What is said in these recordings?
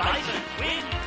Dyson win.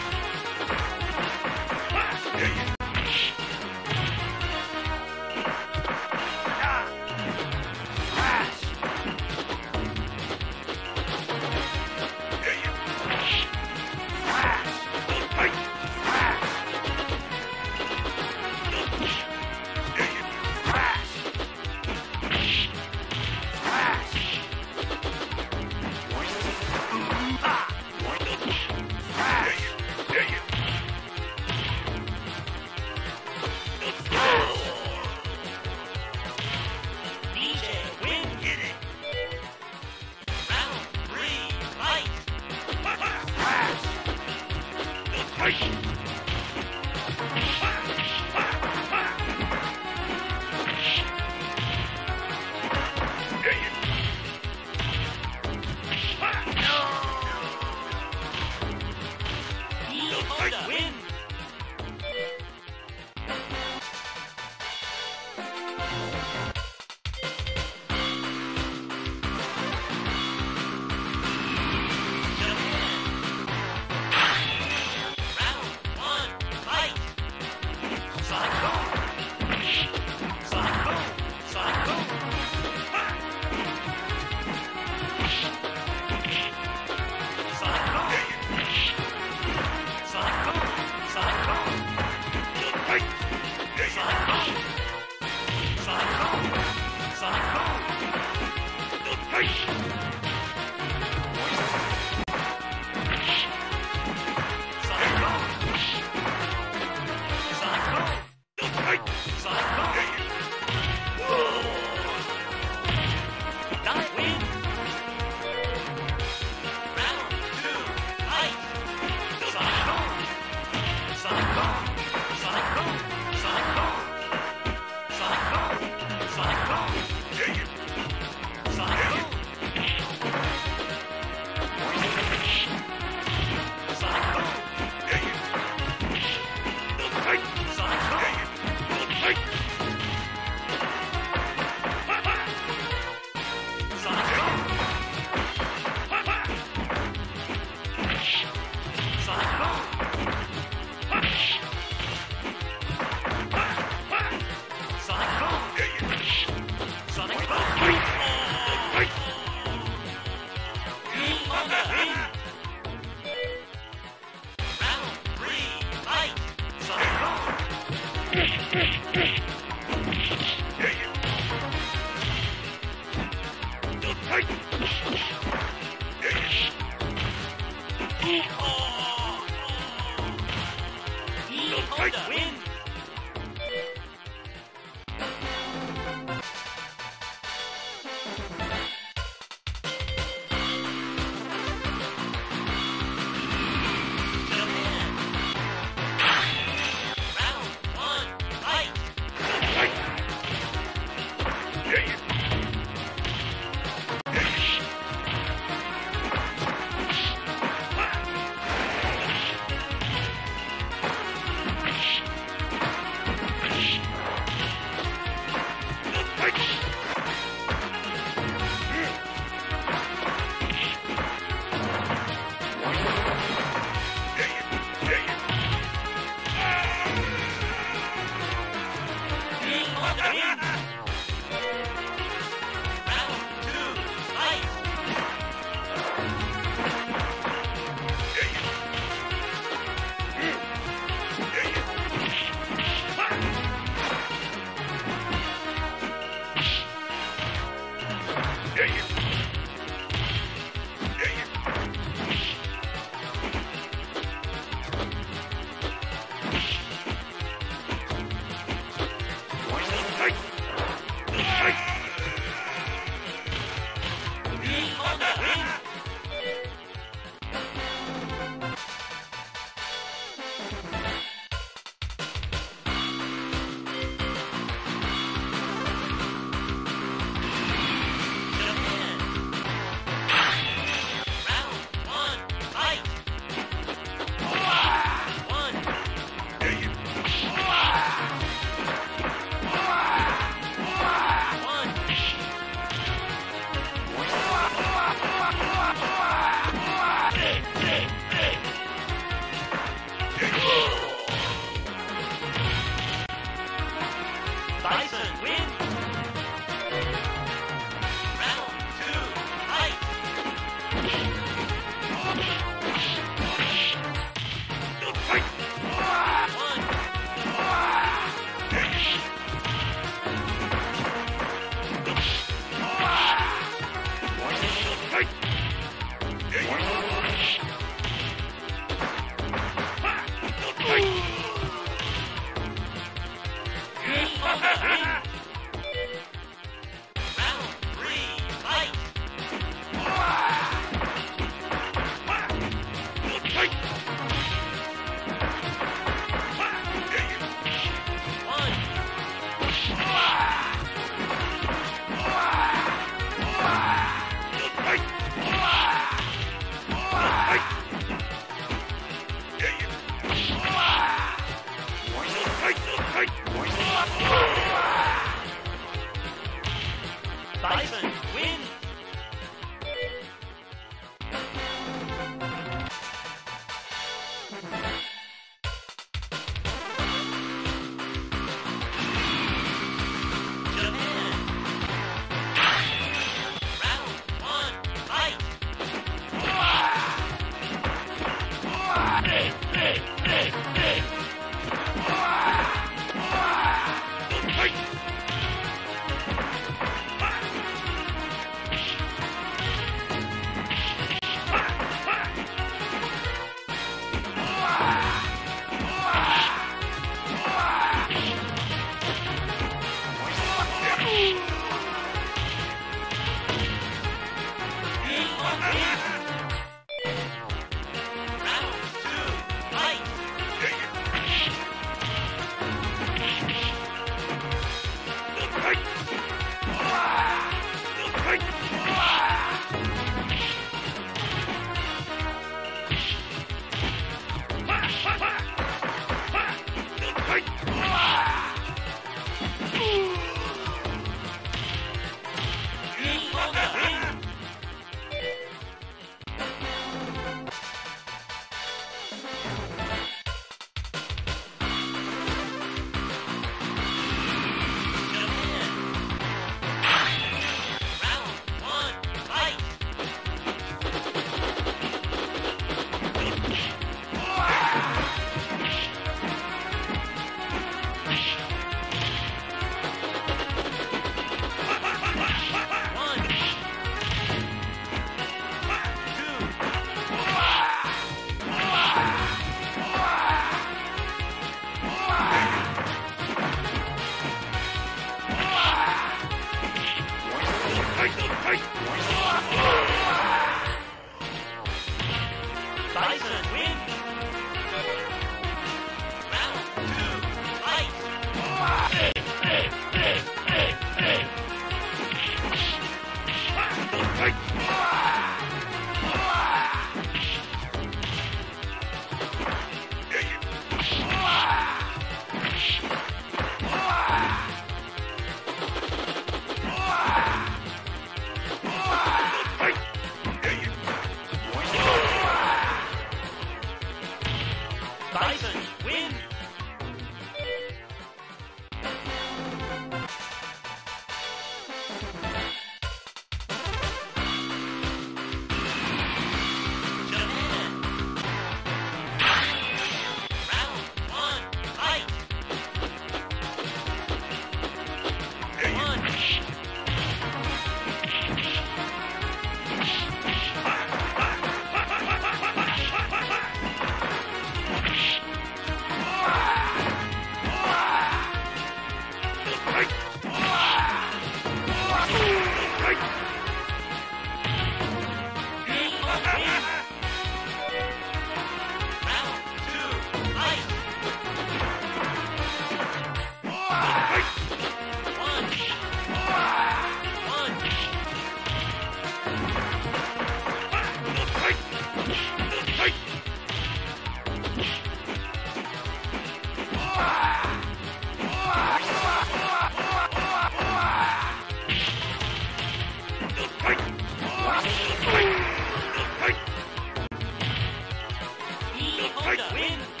Honda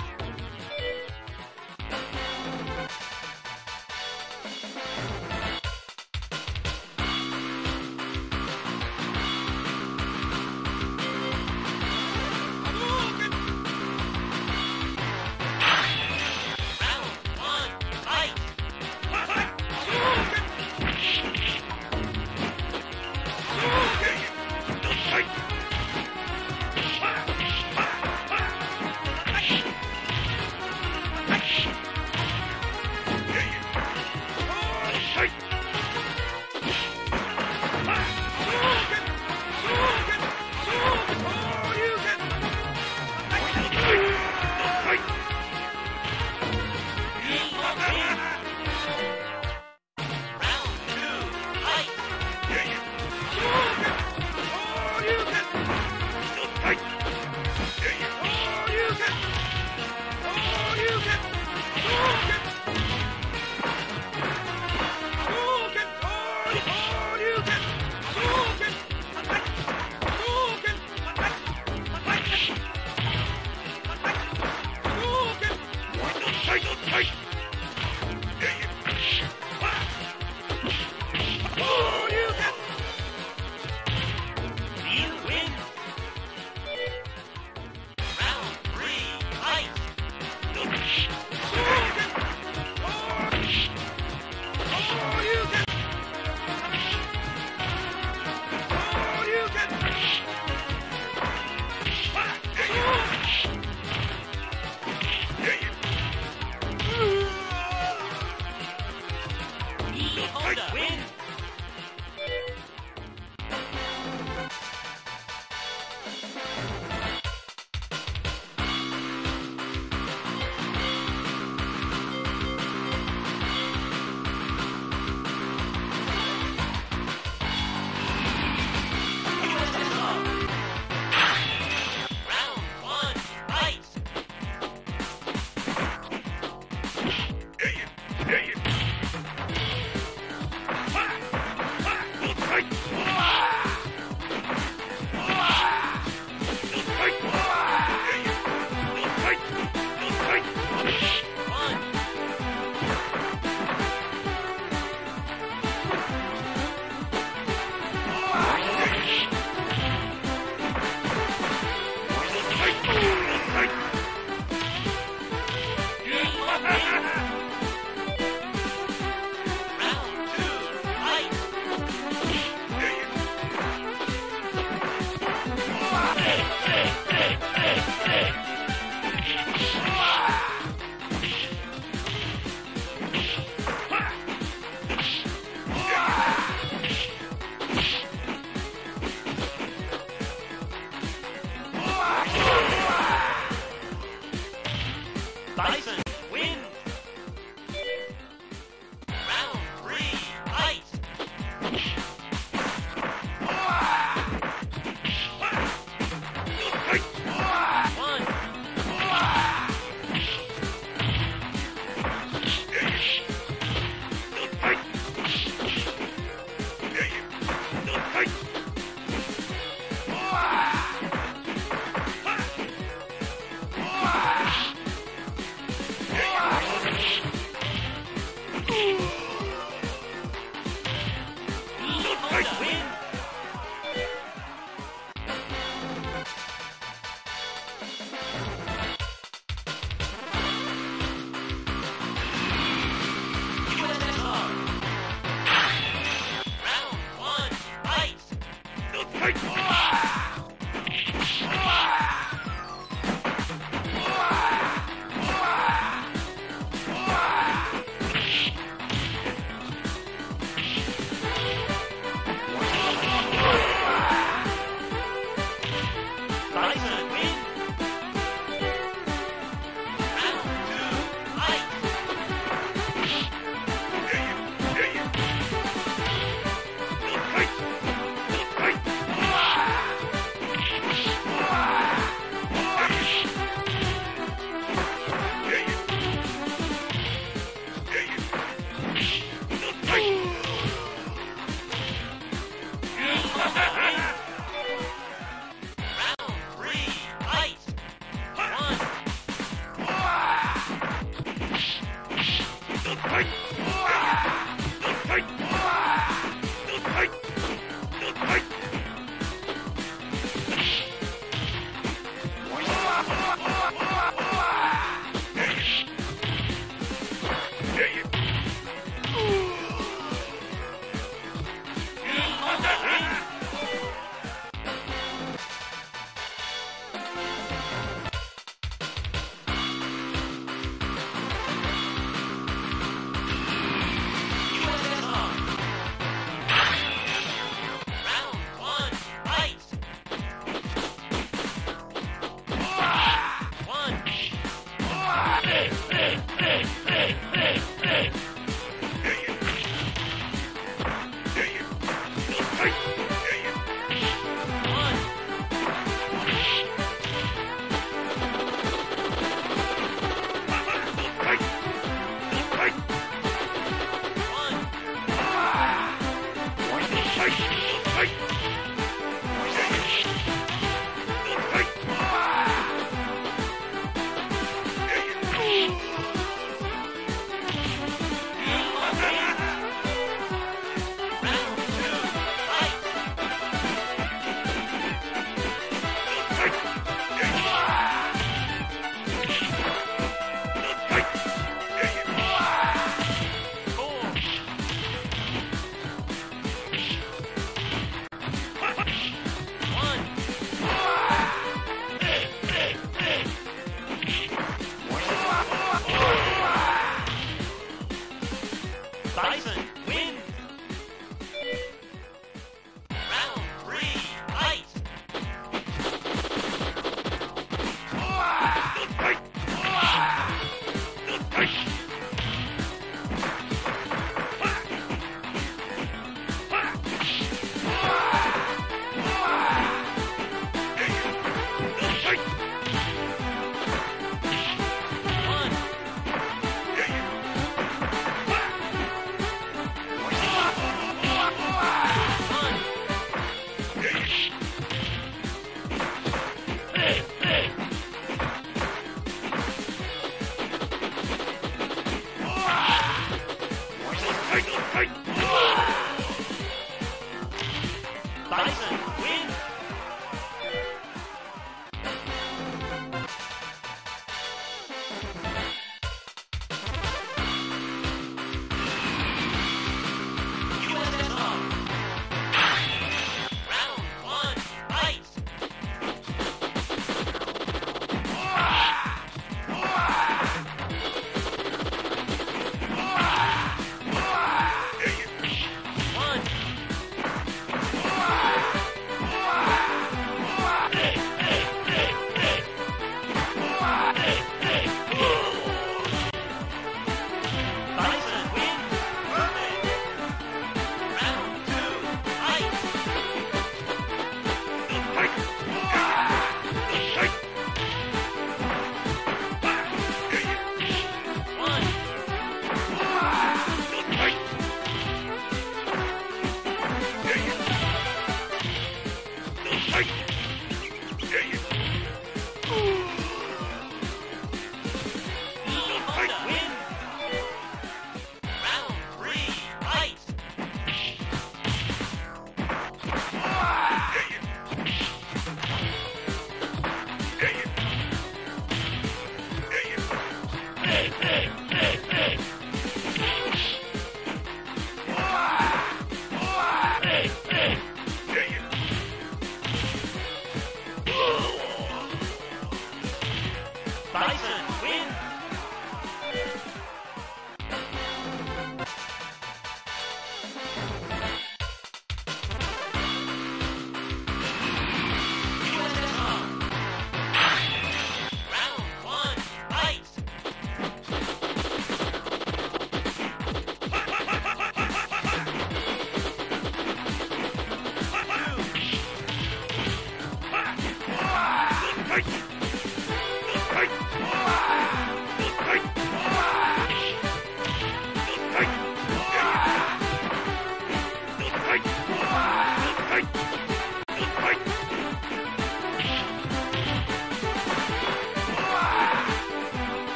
Yeah.